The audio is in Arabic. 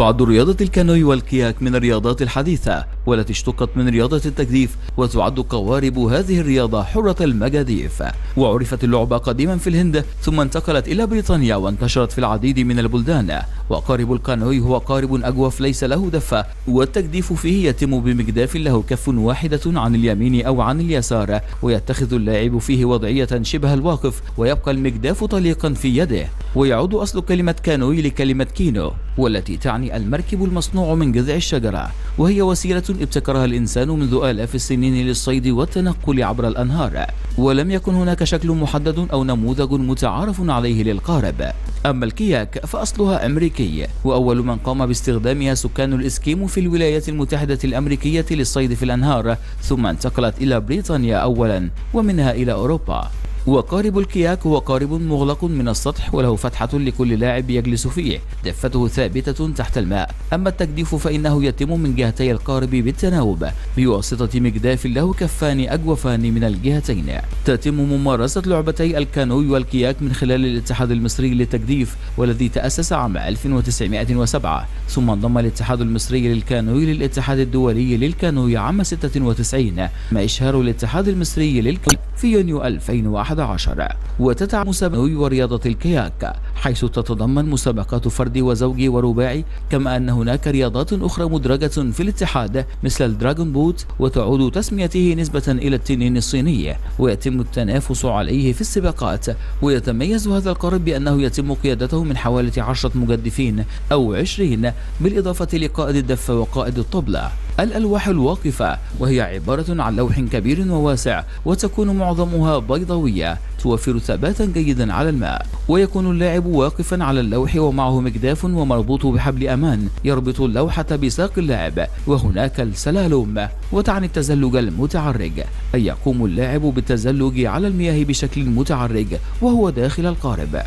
تعد رياضة الكانوي والكياك من الرياضات الحديثة. والتي اشتقت من رياضة التجديف وتعد قوارب هذه الرياضة حرة المجاديف. وعرفت اللعبة قديما في الهند ثم انتقلت إلى بريطانيا وانتشرت في العديد من البلدان. وقارب الكانوي هو قارب أجوف ليس له دفة والتجديف فيه يتم بمجداف له كف واحدة عن اليمين أو عن اليسار. ويتخذ اللاعب فيه وضعية شبه الواقف ويبقى المجداف طليقا في يده. ويعود أصل كلمة كانوي لكلمة كينو والتي تعني المركب المصنوع من جذع الشجرة. وهي وسيلة ابتكرها الإنسان منذ آلاف السنين للصيد والتنقل عبر الأنهار ولم يكن هناك شكل محدد أو نموذج متعارف عليه للقارب. أما الكياك فأصلها أمريكي وأول من قام باستخدامها سكان الإسكيمو في الولايات المتحدة الأمريكية للصيد في الأنهار ثم انتقلت إلى بريطانيا أولا ومنها إلى أوروبا. وقارب الكياك هو قارب مغلق من السطح وله فتحة لكل لاعب يجلس فيه دفته ثابتة تحت الماء. أما التجديف فإنه يتم من جهتي القارب بالتناوب. بواسطة مجداف له كفان أجوفان من الجهتين. تتم ممارسة لعبتي الكانوي والكياك من خلال الاتحاد المصري للتجديف والذي تأسس عام 1907 ثم انضم الاتحاد المصري للكانوي للاتحاد الدولي للكانوي عام 96 مع إشهار الاتحاد المصري للكانوي في يونيو 2011 وتتعب مسابقة ورياضة الكياك حيث تتضمن مسابقات فردي وزوجي ورباعي كما أن هناك رياضات أخرى مدرجة في الاتحاد مثل ال dragon boat وتعود تسميته نسبة إلى التنين الصيني ويتم التنافس عليه في السباقات. ويتميز هذا القارب بأنه يتم قيادته من حوالي عشرة مجدفين أو عشرين بالإضافة لقائد الدفة وقائد الطبلة. الألواح الواقفة وهي عبارة عن لوح كبير وواسع وتكون معظمها بيضاوية توفر ثباتا جيدا على الماء ويكون اللاعب واقفا على اللوح ومعه مجداف ومربوط بحبل أمان يربط اللوحة بساق اللاعب وهناك السلالم وتعني التزلج المتعرج أي يقوم اللاعب بالتزلج على المياه بشكل متعرج وهو داخل القارب.